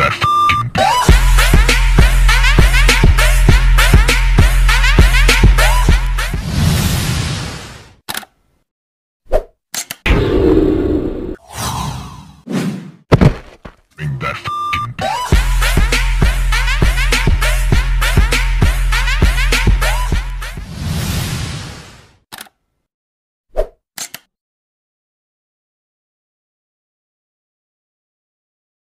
that that.